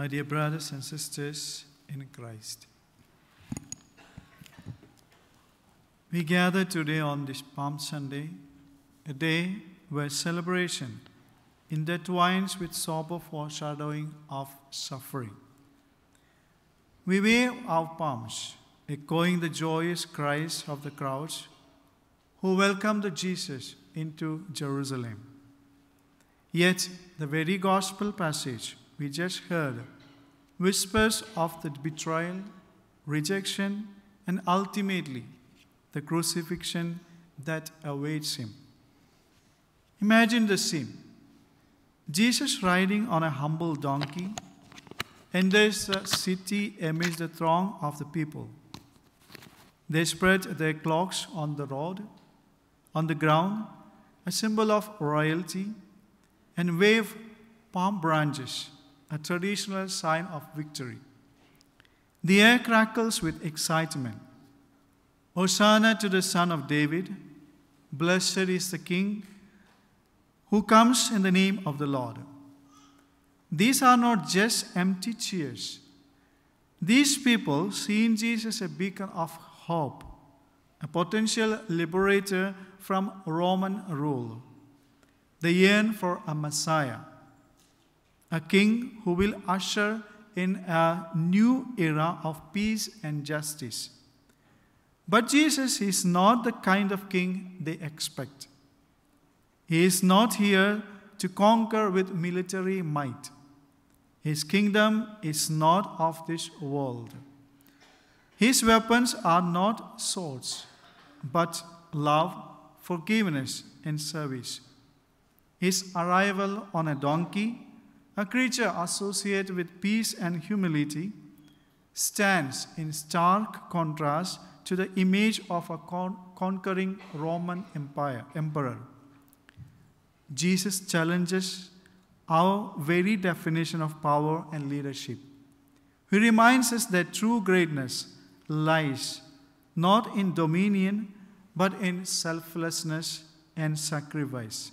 My dear brothers and sisters in Christ, we gather today on this Palm Sunday, a day where celebration intertwines with sober foreshadowing of suffering. We wave our palms, echoing the joyous cries of the crowds who welcomed Jesus into Jerusalem. Yet, the very gospel passage we just heard whispers of the betrayal, rejection, and ultimately the crucifixion that awaits him. Imagine the scene Jesus riding on a humble donkey enters the city amidst the throng of the people. They spread their cloaks on the road, on the ground, a symbol of royalty, and wave palm branches, a traditional sign of victory. The air crackles with excitement. Hosanna to the Son of David. Blessed is the King who comes in the name of the Lord. These are not just empty cheers. These people see in Jesus a beacon of hope, a potential liberator from Roman rule. They yearn for a Messiah, a king who will usher in a new era of peace and justice. But Jesus is not the kind of king they expect. He is not here to conquer with military might. His kingdom is not of this world. His weapons are not swords, but love, forgiveness, and service. His arrival on a donkey, a creature associated with peace and humility, stands in stark contrast to the image of a con- conquering Roman empire, emperor. Jesus challenges our very definition of power and leadership. He reminds us that true greatness lies not in dominion, but in selflessness and sacrifice.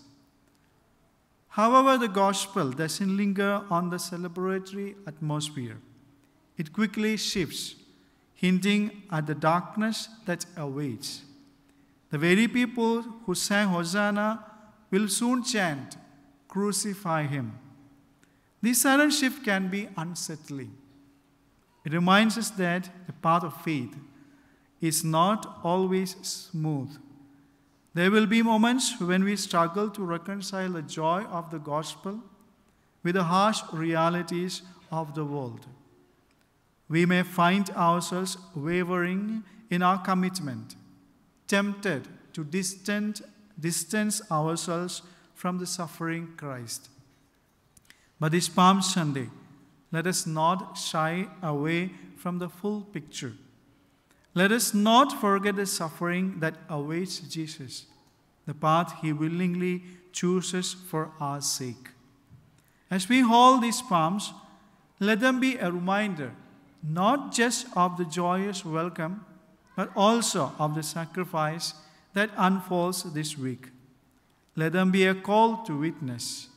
However, the gospel doesn't linger on the celebratory atmosphere. It quickly shifts, hinting at the darkness that awaits. The very people who sang Hosanna will soon chant, Crucify him. This sudden shift can be unsettling. It reminds us that the path of faith is not always smooth. There will be moments when we struggle to reconcile the joy of the gospel with the harsh realities of the world. We may find ourselves wavering in our commitment, tempted to distant, distance ourselves from the suffering Christ. But this Palm Sunday, let us not shy away from the full picture. Let us not forget the suffering that awaits Jesus, the path he willingly chooses for our sake. As we hold these palms, let them be a reminder not just of the joyous welcome, but also of the sacrifice that unfolds this week. Let them be a call to witness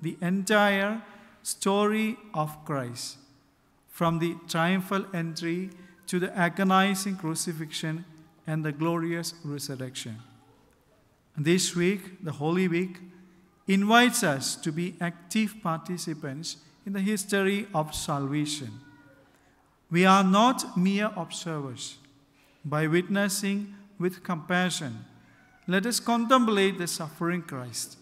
the entire story of Christ, from the triumphal entry to the agonizing crucifixion and the glorious resurrection. This week, the Holy Week, invites us to be active participants in the history of salvation. We are not mere observers. By witnessing with compassion, let us contemplate the suffering Christ.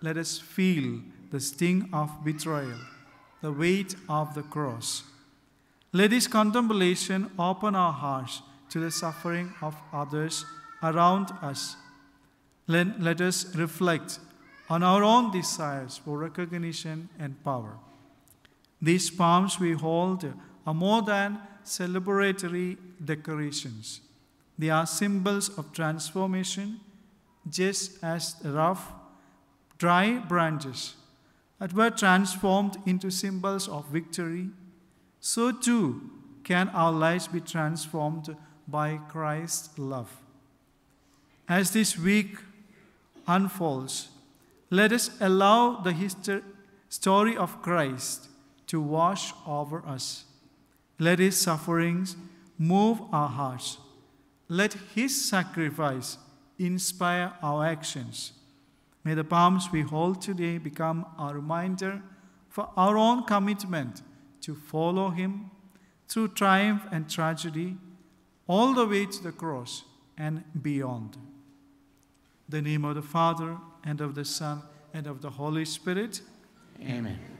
Let us feel the sting of betrayal, the weight of the cross. Let this contemplation open our hearts to the suffering of others around us. Let, let us reflect on our own desires for recognition and power. These palms we hold are more than celebratory decorations. They are symbols of transformation, just as rough, dry branches that were transformed into symbols of victory, so too can our lives be transformed by Christ's love. As this week unfolds, let us allow the history, story of Christ to wash over us. Let his sufferings move our hearts. Let his sacrifice inspire our actions. May the palms we hold today become a reminder for our own commitment to follow him through triumph and tragedy, all the way to the cross and beyond. The name of the Father, and of the Son, and of the Holy Spirit. Amen.